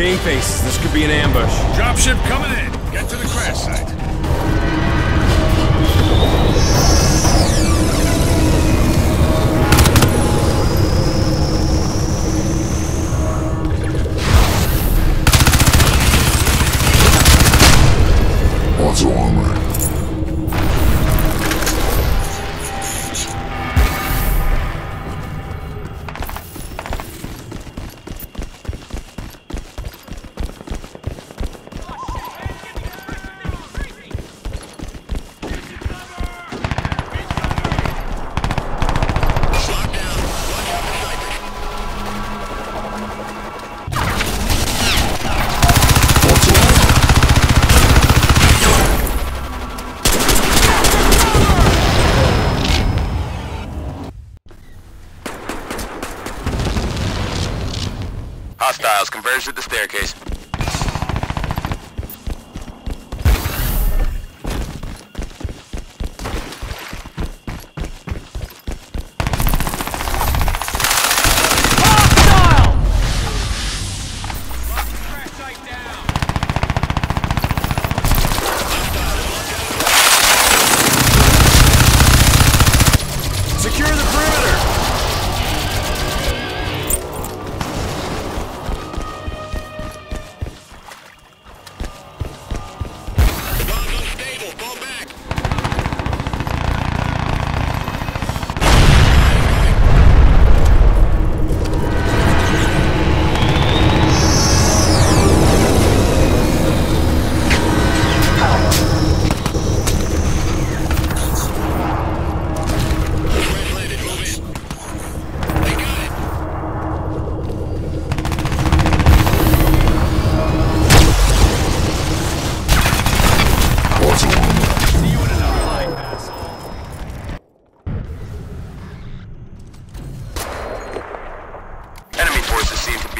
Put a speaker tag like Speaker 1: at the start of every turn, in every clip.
Speaker 1: Game faces. This could be an ambush.
Speaker 2: Dropship coming in. Get to the crash site.
Speaker 3: Hostiles converged at the staircase.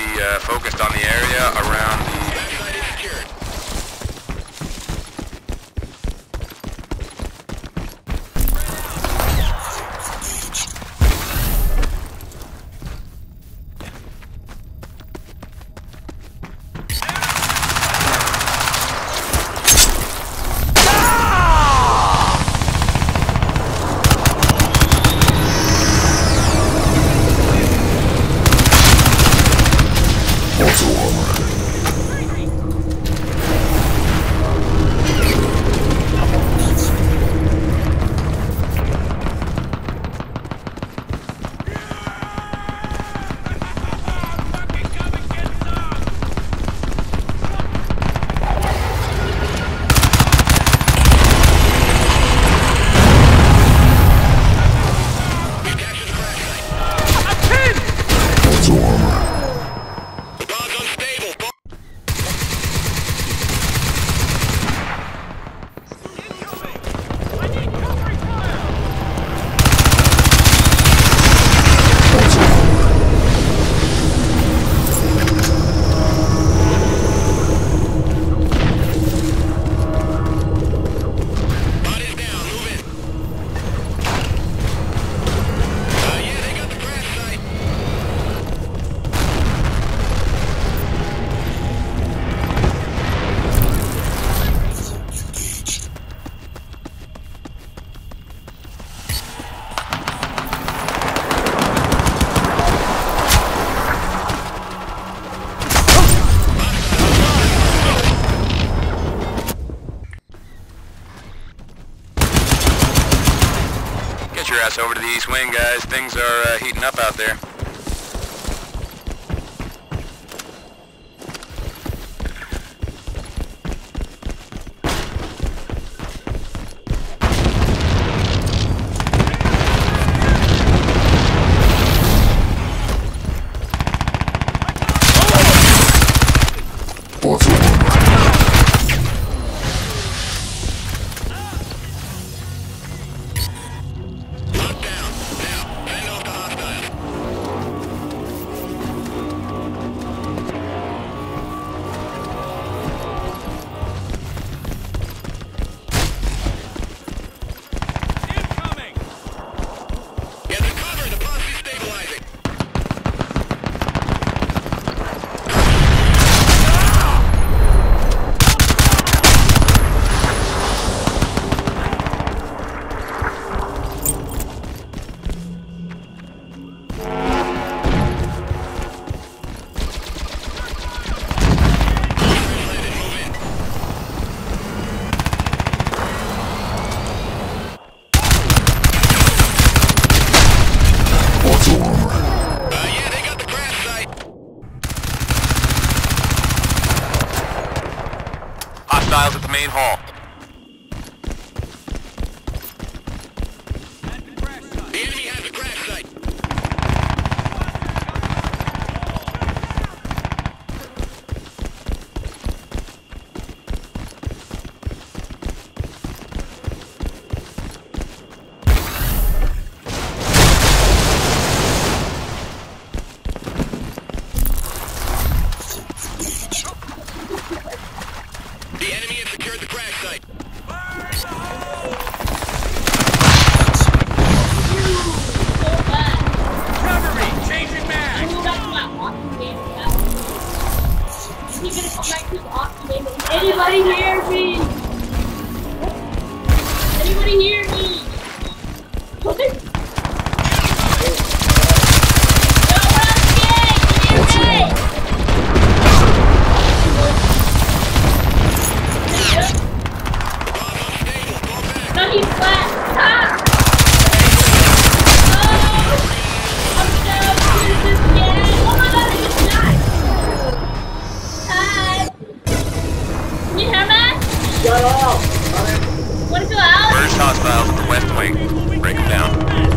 Speaker 3: Be uh, focused on the area around the... Your ass over to the east wing, guys. Things are uh, heating up out there.
Speaker 1: main hall.
Speaker 4: Anybody hear me?
Speaker 3: Where's hostiles in the west wing? Break them down.